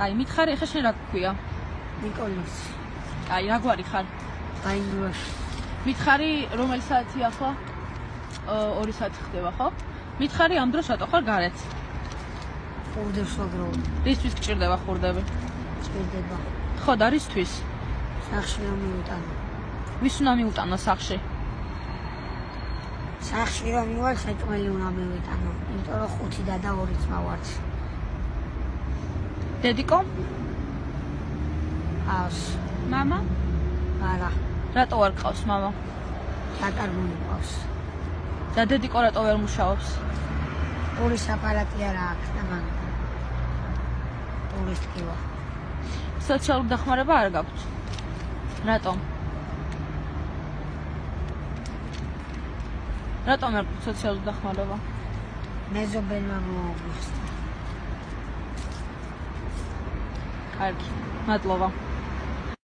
კაი, მითხარი, ეხლა შენ რა გქვია? ნიკოლოზ კაი, რა გვარი ხარ? დაინვას მითხარი, რომელი საათი ახლა? 2 საათი ხდება, ხო? მითხარი, ამ დროს რატო ხარ გარეთ? ხურდებს ვაგრო რისთვის გჭირდება ხურდები? ჭირდება ხო, და რისთვის? სახში რომ მივიტანო ვის უნდა მიუტანო სახში? სახში რომ მივალ საჭმელი უნდა მივიტანო იმიტომ რომ ხუთი და და ორი ძმა ვართ დედიკო? ას мама? არა რატო არ ყავს мама? დაკარგული ყავს და დედიკო რატო ვერ მუშაობს? ორი საფალატი არა აქვს და მან ტურისტი ვარ სოციალური დახმარება არ გაქვთ. რატომ? რატომ არ გაქვთ სოციალური დახმარება? მეზობელმა আর কি মতলবা